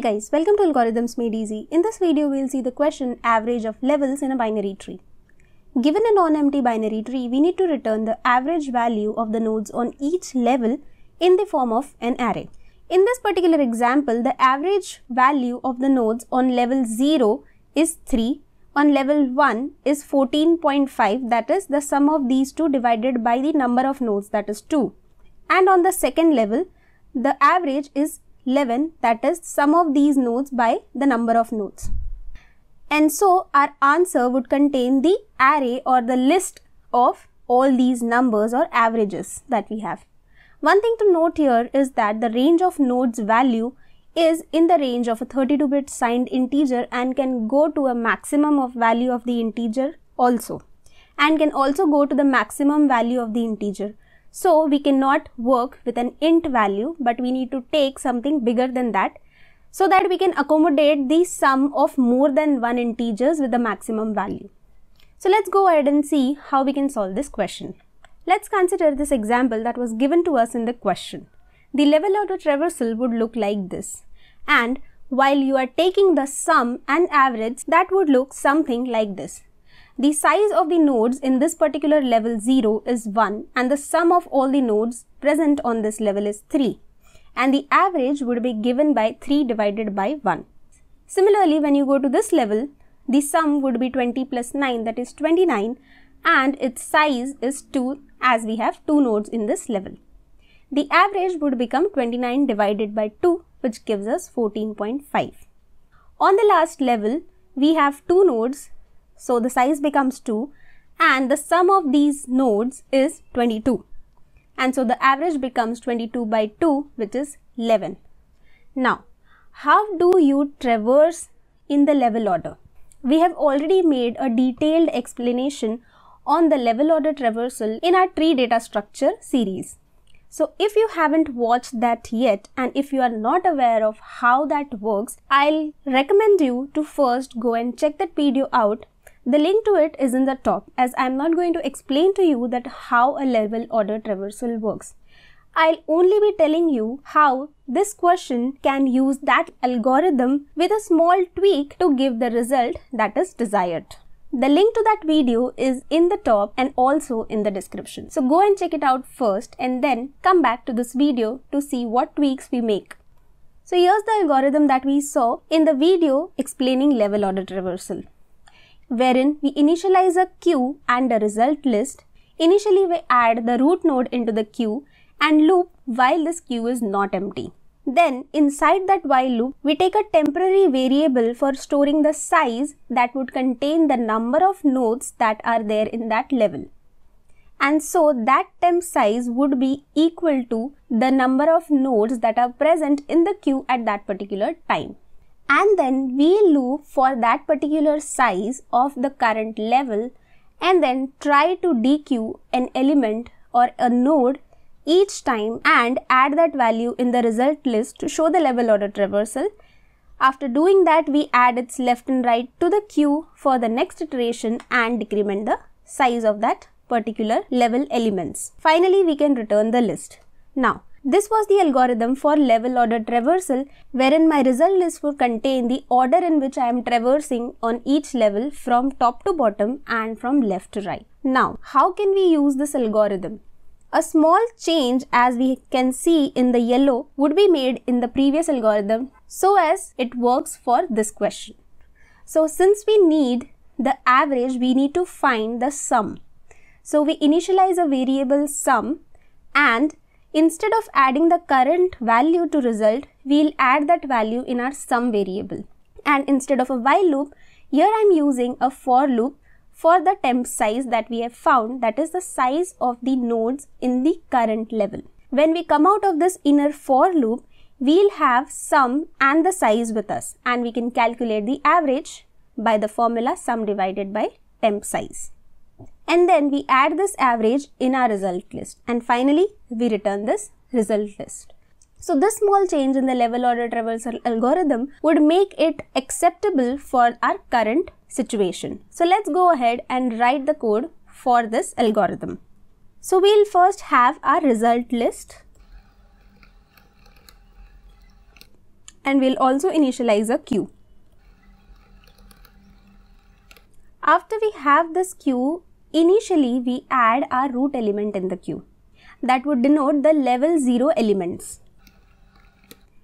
Hi guys, welcome to Algorithms Made Easy. In this video, we'll see the question average of levels in a binary tree. Given a non-empty binary tree, we need to return the average value of the nodes on each level in the form of an array. In this particular example, the average value of the nodes on level 0 is 3, on level 1 is 14.5 that is the sum of these two divided by the number of nodes that is 2 and on the second level the average is 11 that is sum of these nodes by the number of nodes. And so our answer would contain the array or the list of all these numbers or averages that we have. One thing to note here is that the range of nodes value is in the range of a 32-bit signed integer and can go to a maximum of value of the integer also and can also go to the maximum value of the integer. So we cannot work with an int value, but we need to take something bigger than that so that we can accommodate the sum of more than one integers with the maximum value. So let's go ahead and see how we can solve this question. Let's consider this example that was given to us in the question. The level order traversal would look like this. And while you are taking the sum and average, that would look something like this. The size of the nodes in this particular level 0 is 1 and the sum of all the nodes present on this level is 3 and the average would be given by 3 divided by 1. Similarly, when you go to this level, the sum would be 20 plus 9 that is 29 and its size is 2 as we have 2 nodes in this level. The average would become 29 divided by 2 which gives us 14.5. On the last level, we have 2 nodes so the size becomes 2 and the sum of these nodes is 22. And so the average becomes 22 by 2 which is 11. Now, how do you traverse in the level order? We have already made a detailed explanation on the level order traversal in our tree data structure series. So if you haven't watched that yet and if you are not aware of how that works, I'll recommend you to first go and check that video out the link to it is in the top as I'm not going to explain to you that how a level order traversal works. I'll only be telling you how this question can use that algorithm with a small tweak to give the result that is desired. The link to that video is in the top and also in the description. So go and check it out first and then come back to this video to see what tweaks we make. So here's the algorithm that we saw in the video explaining level order traversal wherein we initialize a queue and a result list. Initially, we add the root node into the queue and loop while this queue is not empty. Then, inside that while loop, we take a temporary variable for storing the size that would contain the number of nodes that are there in that level. And so that temp size would be equal to the number of nodes that are present in the queue at that particular time and then we loop for that particular size of the current level and then try to dequeue an element or a node each time and add that value in the result list to show the level order traversal. After doing that, we add its left and right to the queue for the next iteration and decrement the size of that particular level elements. Finally, we can return the list. Now, this was the algorithm for level order traversal wherein my result list would contain the order in which I am traversing on each level from top to bottom and from left to right. Now, how can we use this algorithm? A small change as we can see in the yellow would be made in the previous algorithm so as it works for this question. So since we need the average, we need to find the sum. So we initialize a variable sum and Instead of adding the current value to result, we'll add that value in our sum variable. And instead of a while loop, here I'm using a for loop for the temp size that we have found that is the size of the nodes in the current level. When we come out of this inner for loop, we'll have sum and the size with us and we can calculate the average by the formula sum divided by temp size and then we add this average in our result list and finally we return this result list. So this small change in the level order traversal algorithm would make it acceptable for our current situation. So let's go ahead and write the code for this algorithm. So we'll first have our result list and we'll also initialize a queue. After we have this queue, initially we add our root element in the queue. That would denote the level 0 elements.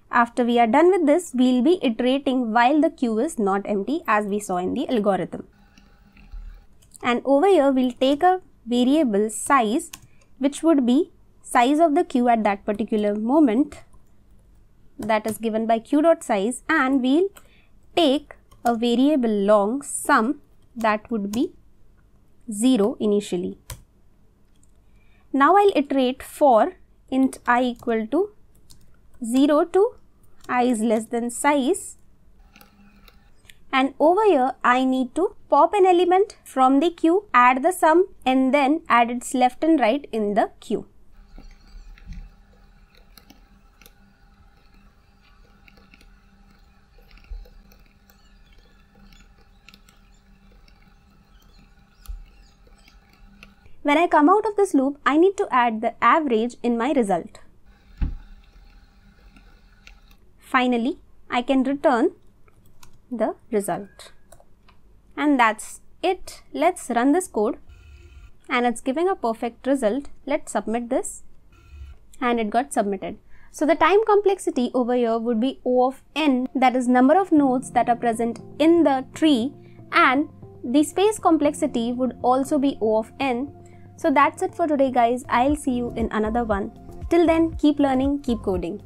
After we are done with this, we'll be iterating while the queue is not empty as we saw in the algorithm. And over here, we'll take a variable size which would be size of the queue at that particular moment that is given by q dot size and we'll take a variable long sum that would be 0 initially. Now I'll iterate for int i equal to 0 to i is less than size and over here I need to pop an element from the queue, add the sum and then add its left and right in the queue. When I come out of this loop, I need to add the average in my result. Finally, I can return the result. And that's it. Let's run this code. And it's giving a perfect result. Let's submit this. And it got submitted. So the time complexity over here would be O of n, that is number of nodes that are present in the tree and the space complexity would also be O of n so that's it for today, guys. I'll see you in another one. Till then, keep learning, keep coding.